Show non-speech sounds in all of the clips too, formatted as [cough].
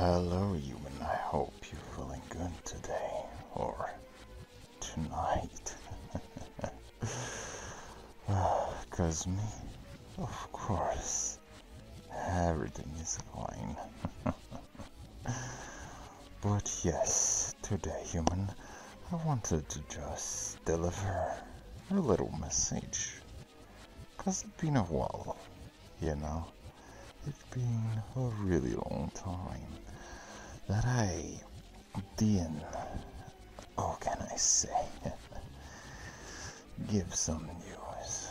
Hello, human. I hope you're feeling good today or tonight. [laughs] Because me, of course, everything is fine. [laughs] but yes, today, human, I wanted to just deliver a little message. Because it's been a while, you know? It's been a really long time that I didn't, how oh, can I say, [laughs] give some news.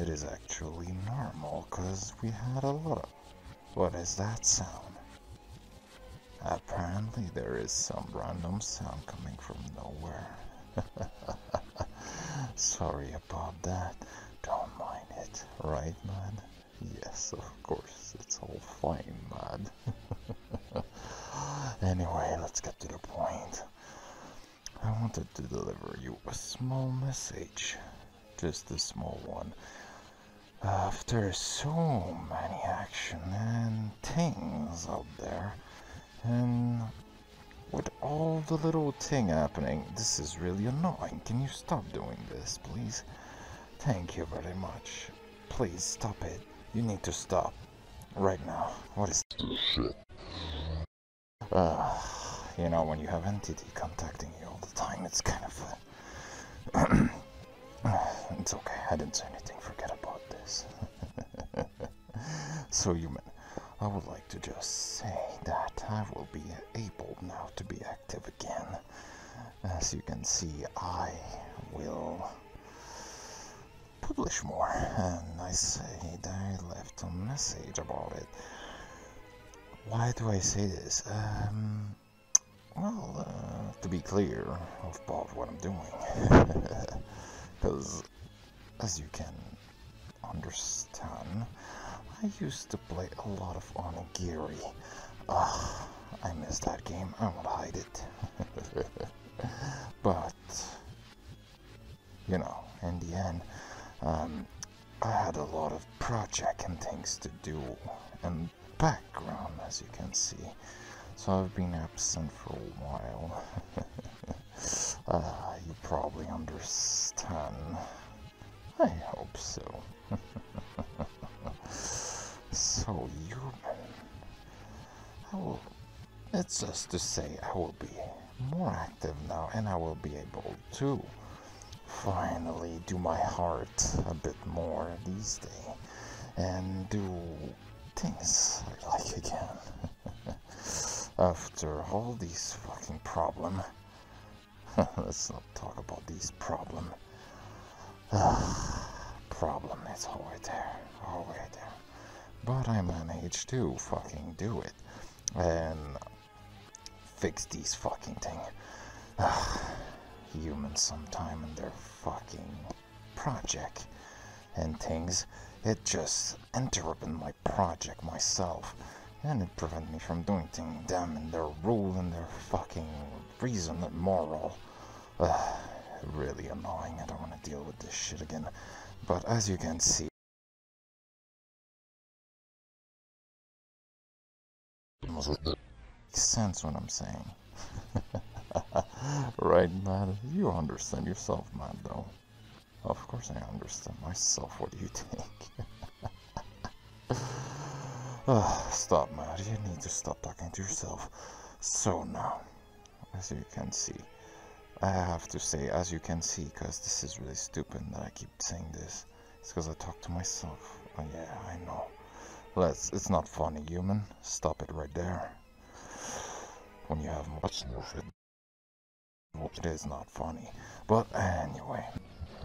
It is actually normal because we had a lot of. What is that sound? Apparently, there is some random sound coming from nowhere. [laughs] Sorry about that. Don't mind it, right, man? Yes, of course, it's all fine. Anyway, let's get to the point. I wanted to deliver you a small message, just a small one. After so many action and things out there, and with all the little thing happening, this is really annoying. Can you stop doing this, please? Thank you very much. Please stop it. You need to stop. Right now. What is this shit? Uh, you know, when you have entity contacting you all the time, it's kind of. [clears throat] It's okay. I didn't say anything. Forget about this. [laughs] so, human, I would like to just say that I will be able now to be active again. As you can see, I will publish more. And I said I left a message about it. Why do I say this? Um, well, uh, to be clear about what I'm doing. [laughs] Because, as you can understand, I used to play a lot of Onigiri. Ah, I miss that game. I won't hide it. [laughs] but, you know, in the end, um, I had a lot of project and things to do and background, as you can see. So I've been absent for a while. [laughs] uh, you probably understand. I hope so. [laughs] so human. I will. It's just to say I will be more active now, and I will be able to finally do my heart a bit more these days and do things like again. [laughs] After all these fucking problem, [laughs] let's not talk about these problem. [sighs] problem is always there, always there. But I managed to fucking do it and fix these fucking thing. [sighs] Humans sometime in their fucking project and things. It just interrupted my project myself. And it prevented me from doing things them and their rule and their fucking reason and moral. Uh, [sighs] really annoying. I don't want to deal with this shit again. But as you can see, sense what I'm saying. [laughs] right, man? You understand yourself, man, though. Of course I understand myself. What do you think? oh, [laughs] stop, man. You need to stop talking to yourself. So now, as you can see, I have to say, as you can see, because this is really stupid that I keep saying this. It's because I talk to myself. Oh, yeah, I know. Let's. It's not funny, human. Stop it right there. When you have much more it is not funny. But anyway,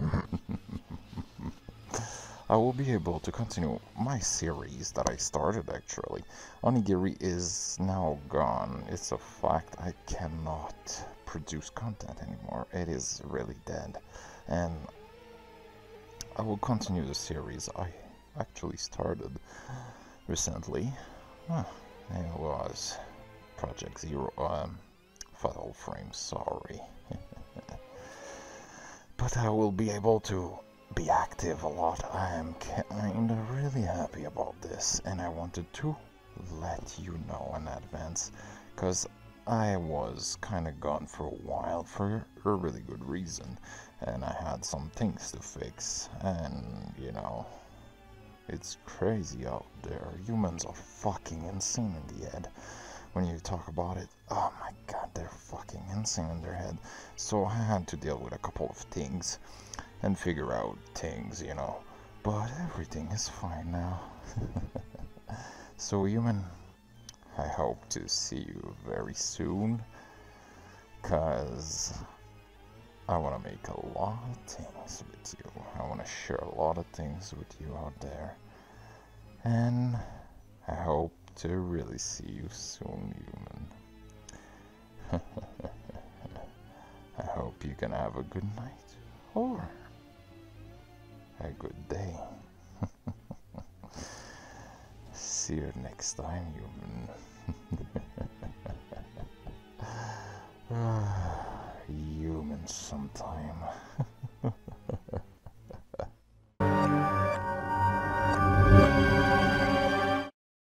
[laughs] I will be able to continue my series that I started actually. Onigiri is now gone. It's a fact. I cannot produce content anymore. It is really dead. And I will continue the series I actually started recently. Huh, it was Project Zero, um, Fatal Frame, sorry. [laughs] but I will be able to be active a lot. I am kind of really happy about this, and I wanted to let you know in advance because I was kind of gone for a while for a really good reason and I had some things to fix and you know it's crazy out there humans are fucking insane in the head when you talk about it oh my god they're fucking insane in their head so I had to deal with a couple of things and figure out things you know but everything is fine now [laughs] so human I hope to see you very soon. Cause I want to make a lot of things with you. I want to share a lot of things with you out there. And I hope to really see you soon, human. [laughs] I hope you can have a good night or a good day. [laughs] See you next time, human. [laughs] Ah, Humans sometime.